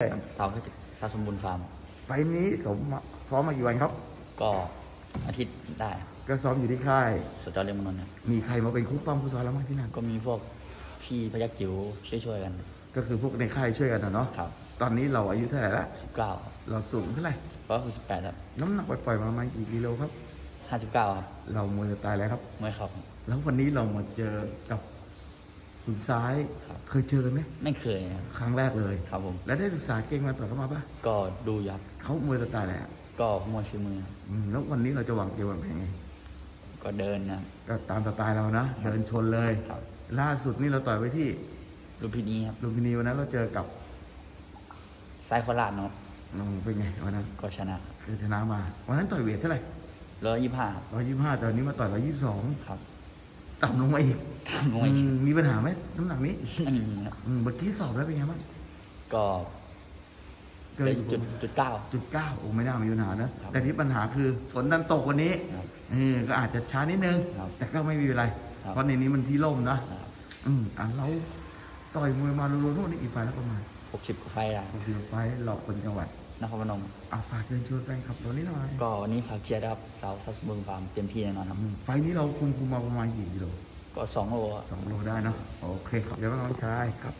สาวสาวสมบูรณ์ฟาร์มไฟล์นี้สมมาพร้อมมากี่วันครับ ก็อาทิตย์ได้ก็ซ้อมอยู่ที่ค่ายสจอเรียมนนท์ครับมีใครมาเป็นคู่ป้อมคู่ซ้อมแล้วบ้างที่นั่นก็มีพวกพี่พยักจิ๋วช่วยๆกัน ก็คือพวกในค่ายช่วยกันนะเนาะครับตอนนี้เราอายุเท่าไหร่ละสิบเก้าเราสูงเท่าไหร่ร้อยหกสิบแปดครับน้ำหนักปล่อยๆมาประมาณกี่กิโลครับห้าสิบเก้าครับเรามวยจะตายแล้วครับมวยเข่าแล้ววันนี้เรามาเจอกับ คุณซ้าย ครับเคยเจอกันไหมไม่เคยนะครับครั้งแรกเลย ครับผมแล้วได้ศึกษาเก่งมาต่อยเข้ามาปะก็ดูอยับเขามวยจะตายแหละก็มวยฝีมือครับอืมแล้ววันนี้เราจะวางเกมวางแผนไงก็เดินนะครับ ก็ตามสไตล์เรานะเดินชนเลย ครับ ล่าสุดนี่เราต่อยไว้ที่ลูกพี่นี้ครับลุมพินีวันนั้นเราเจอกับซ้ายโคราชเนาะอืมเป็นไงวันนั้นก็ชนะคือชนะมา วันนั้นต่อยเวทเท่าไหร่ร้อยยี่ห้าร้อยยี่ห้าแต่วันนี้มาต่อยร้อยยี่สิบสองครับ ต่ำลงมาอีกทำมวยอืมมีปัญหาไหมน้ำหนักนี้ไม่มีครับ อืมเมื่อกี้สอบแล้วเป็นไงบ้างก็เกินได้อยู่จุดจุดเก้า จุดเก้าโอ้ไม่น่ามีปัญหานะครับ แต่ที่ปัญหาคือฝนดันตกวันนี้ครับ เออก็อาจจะช้านิดนึง ครับแต่ก็ไม่มีอะไร ครับ เพราะในนี้มันที่ร่มนะครับอืมอะเราต่อยมวยมารวมๆทั้งหมดนี่กี่ไฟล์แล้วประมาณหกสิบกว่าไฟล์ได้หกสิบไฟล์หลอกคนจังหวัด นครพนมอะฝากเชิญชวนแฟนคลับเรานิดหน่อยก็วันนี้ฝากเชียร์ด้วยครับสาวสาวสมบูรณ์ฟาร์มเต็มที่แน่นอนครับ อืมไฟล์นี้เราคุมคุมมาประมาณกี่กิโลก็สองโลอะ สองโลได้เนาะโอเคครับเดี๋ยวน้องชายครับ